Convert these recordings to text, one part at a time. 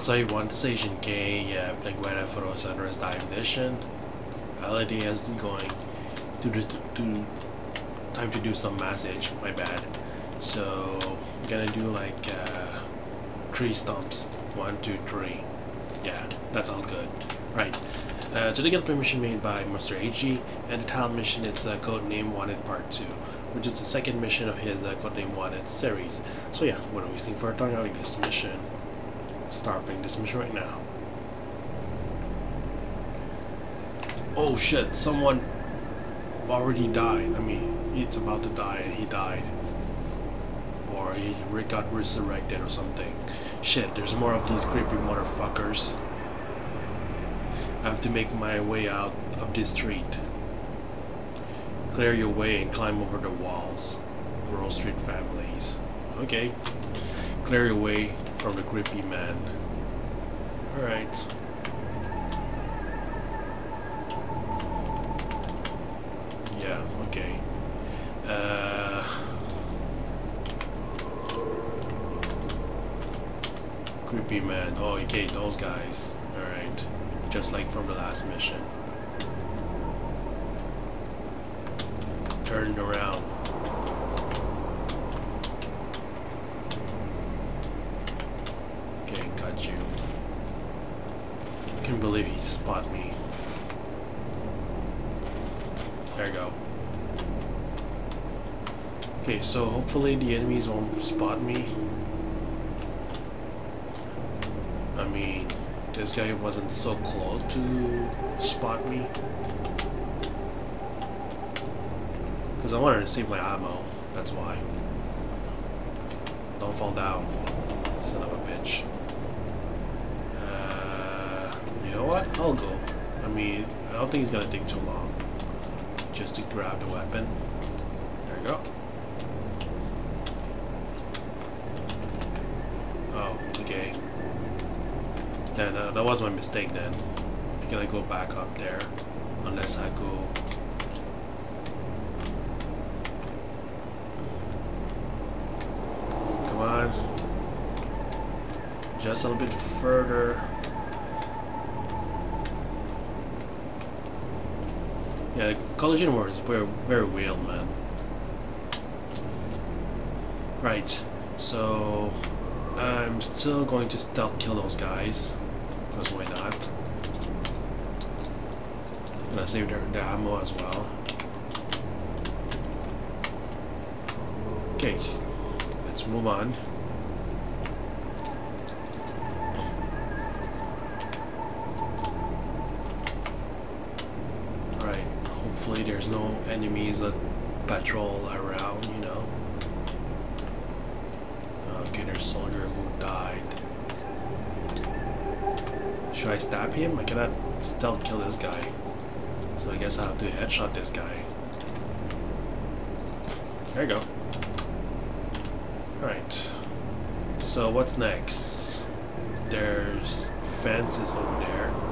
Outside one station K, yeah, Plaguera for Sunrise Dive Edition. LED is going to do to time to do some message, my bad. So I'm gonna do like uh, three stumps. One, two, three. Yeah, that's all good. Right. Uh, to the gameplay mission made by MonsterHG, and the talent mission it's uh, Codename Wanted Part 2, which is the second mission of his uh, Codename Wanted series. So yeah, what are without wasting further time, I'll this mission. Start playing this mission right now. Oh shit, someone already died. I mean, he's about to die and he died. Or he got resurrected or something. Shit, there's more of these creepy motherfuckers. I have to make my way out of this street. Clear your way and climb over the walls. Grove Street families. Okay. Clear your way from the grippy man. Alright. Yeah, okay. Uh, creepy man. Oh, okay, those guys. Alright just like from the last mission. Turned around. Okay, got you. Can't believe he spot me. There you go. Okay, so hopefully the enemies won't spot me. I mean, this guy wasn't so close to spot me. Because I wanted to save my ammo, that's why. Don't fall down, son of a bitch. Uh, you know what? I'll go. I mean, I don't think he's gonna take too long. Just to grab the weapon. There we go. Oh, okay. Then uh, that was my mistake then. I cannot go back up there unless I go Come on. Just a little bit further. Yeah, the collision war is very very real man. Right, so I'm still going to stealth kill those guys. Because why not? Gonna save their, their ammo as well. Okay, let's move on. Alright, there's no enemies that patrol around, you know. Uh, okay, there's a soldier who died. Should I stab him? I cannot stealth kill this guy. So I guess I have to headshot this guy. There you go. Alright. So what's next? There's fences over there.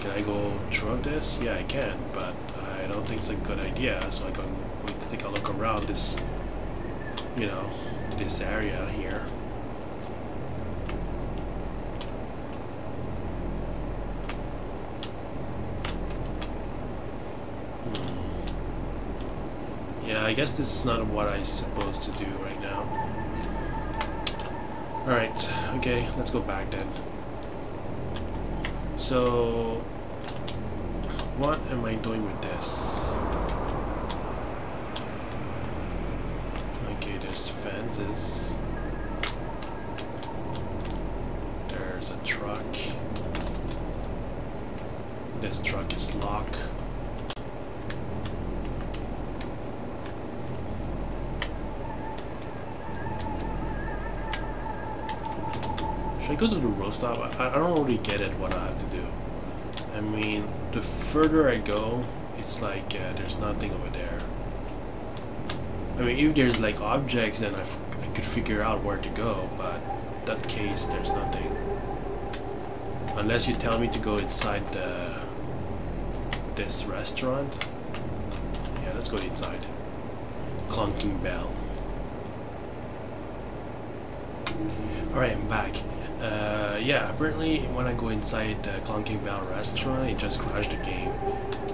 Can I go through this? Yeah, I can, but I don't think it's a good idea. So I can take a look around this, you know, this area here. Hmm. Yeah, I guess this is not what I'm supposed to do right now. Alright, okay, let's go back then. So, what am I doing with this? Okay, there's fences. There's a truck. This truck is locked. Should I go to the rooftop? I, I don't really get it what I have to do. I mean, the further I go, it's like uh, there's nothing over there. I mean, if there's like objects, then I, I could figure out where to go, but that case, there's nothing. Unless you tell me to go inside the this restaurant. Yeah, let's go inside. Cluckin' Bell. Alright, I'm back. Uh, yeah, apparently when I go inside the Cluckin' Bell restaurant, it just crashed the game.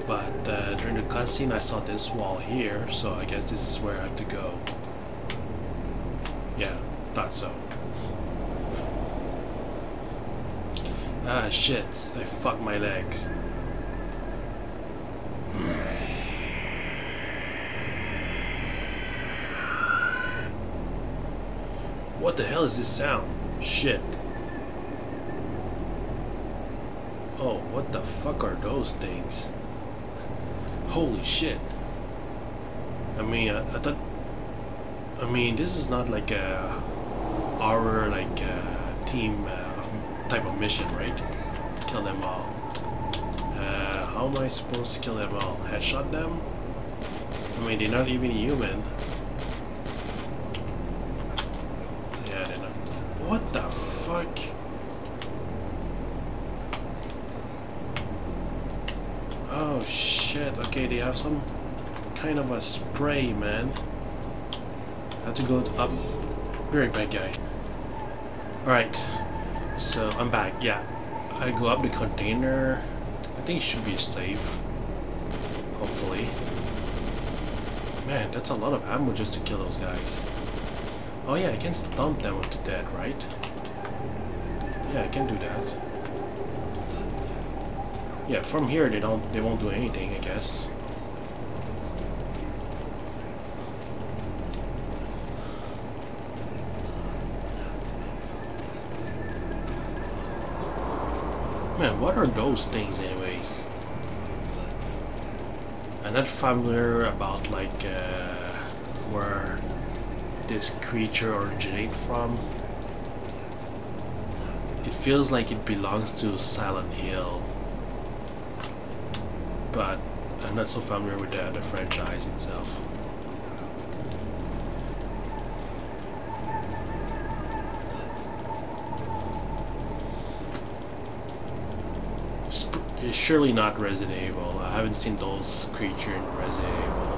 But uh, during the cutscene, I saw this wall here, so I guess this is where I have to go. Yeah, thought so. Ah, shit, I fucked my legs. What the hell is this sound? Shit. Oh, what the fuck are those things? Holy shit. I mean, I, I thought... I mean, this is not like a... Our, like, uh, team uh, type of mission, right? Kill them all. Uh, how am I supposed to kill them all? Headshot them? I mean, they're not even human. Yeah, they're not... What the fuck? Oh shit, okay, they have some kind of a spray, man. I to go up. Be right back, guys. Alright, so I'm back, yeah. I go up the container. I think it should be safe. Hopefully. Man, that's a lot of ammo just to kill those guys. Oh yeah, I can stomp them to death, right? Yeah, I can do that. Yeah, from here they don't they won't do anything, I guess. Man, what are those things anyways? I'm not familiar about like uh, where this creature originate from. It feels like it belongs to Silent Hill but I'm not so familiar with the, the franchise itself. It's surely not Resident Evil. I haven't seen those creatures in Resident Evil.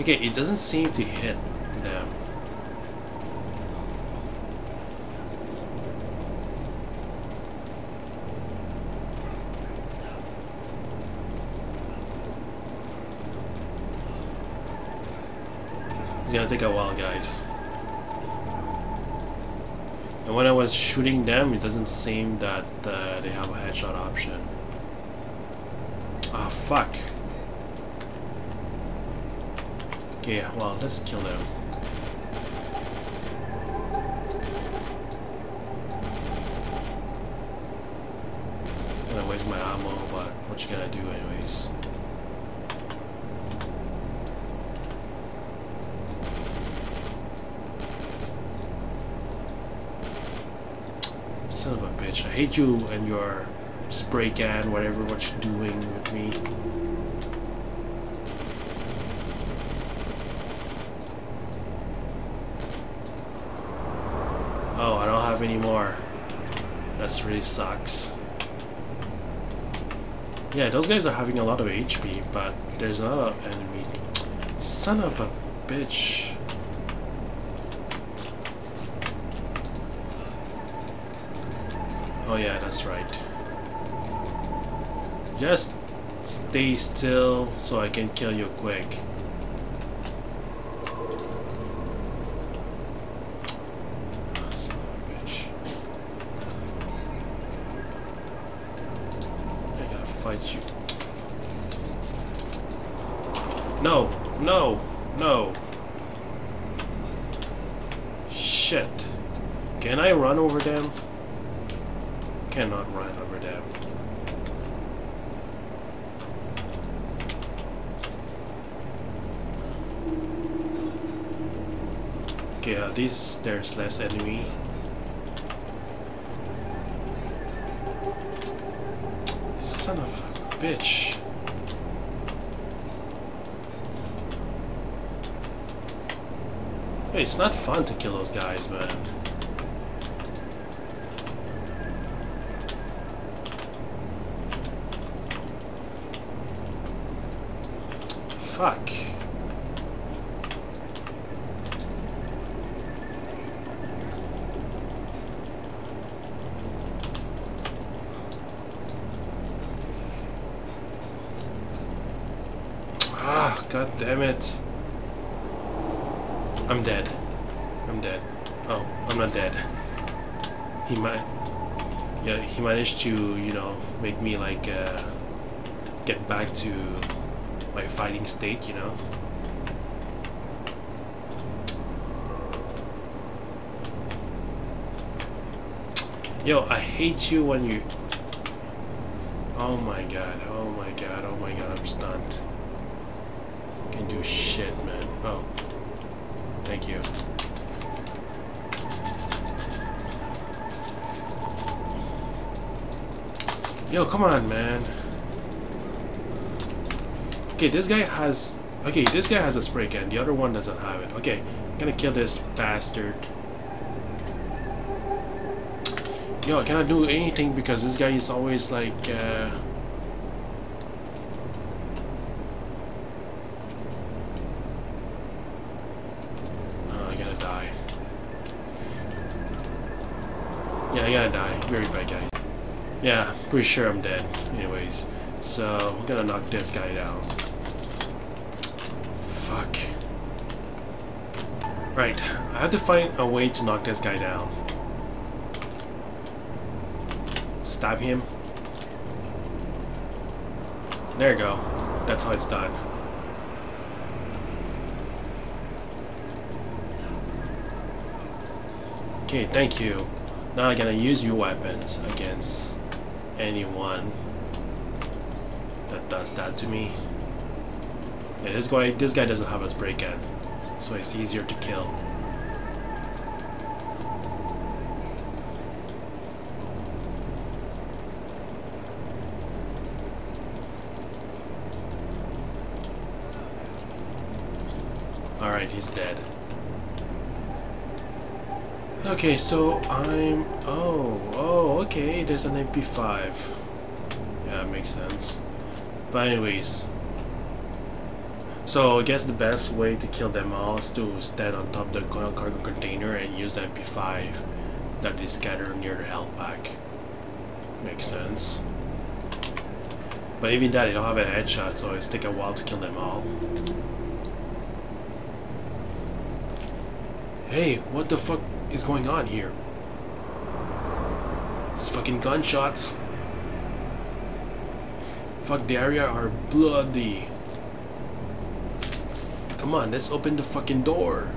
Okay, it doesn't seem to hit them. It's gonna take a while, guys. And when I was shooting them, it doesn't seem that uh, they have a headshot option. Ah, fuck. Okay, well, let's kill them. I'm gonna waste my ammo, but what you gonna do anyways? Son of a bitch. I hate you and your spray can, whatever what you're doing with me. Oh, I don't have any more. That really sucks. Yeah, those guys are having a lot of HP, but there's another enemy. Son of a bitch. Oh yeah, that's right. Just stay still so I can kill you quick. Son of a bitch. I gotta fight you. No, no, no. Shit. Can I run over them? Cannot run over them. Okay, at least there's less enemy. Son of a bitch. Hey, it's not fun to kill those guys, man. Fuck. Ah, god damn it. I'm dead. I'm dead. Oh, I'm not dead. He might... Yeah, he managed to, you know, make me, like, uh, get back to my fighting state, you know. Yo, I hate you when you... Oh my god, oh my god, oh my god, I'm stunned. Can do shit, man. Oh. Thank you. Yo, come on, man. Okay, this guy has... Okay, this guy has a spray can. The other one doesn't have it. Okay, I'm gonna kill this bastard. Yo, I cannot do anything because this guy is always like... Uh. Yeah, I gotta die. Very bad guy. Yeah, pretty sure I'm dead. Anyways, so I'm gonna knock this guy down. Fuck. Right, I have to find a way to knock this guy down. Stab him. There you go. That's how it's done. Okay, thank you. Now I'm gonna use your weapons against anyone that does that to me. Yeah, this guy this guy doesn't have a spray can, so it's easier to kill. Alright, he's dead. Okay, so I'm... Oh, oh, okay, there's an MP5. Yeah, makes sense. But anyways... So, I guess the best way to kill them all is to stand on top of the cargo container and use the MP5 that is scattered near the health pack. Makes sense. But even that, they don't have a headshot, so it's take a while to kill them all. Hey, what the fuck is going on here? It's fucking gunshots. Fuck, the area are bloody. Come on, let's open the fucking door.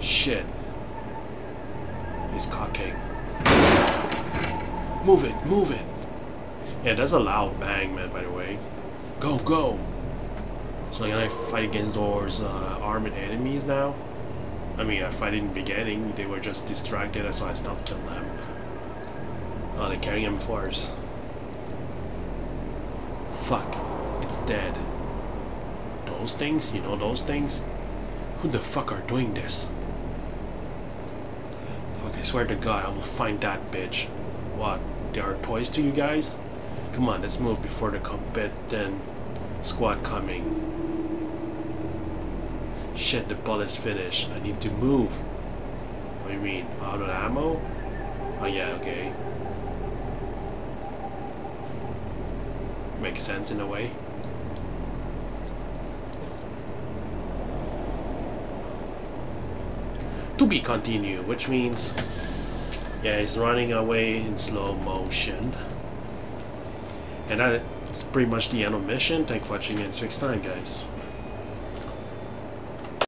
Shit. He's cocking. Move it, move it. Yeah, that's a loud bang, man, by the way. Go, go. So can I fight against those uh, armed enemies now? I mean, I fight in the beginning, they were just distracted, so I stopped killing them. Oh, they're carrying him force. Fuck, it's dead. Those things, you know those things? Who the fuck are doing this? Fuck, I swear to god, I will find that bitch. What, they are toys to you guys? Come on, let's move before the competent squad coming. Shit, the bullet's finished. I need to move. What do you mean? Out of ammo? Oh yeah, okay. Makes sense in a way. To be continued, which means yeah, he's running away in slow motion. And that's pretty much the end of mission. Thank you for watching and next time, guys.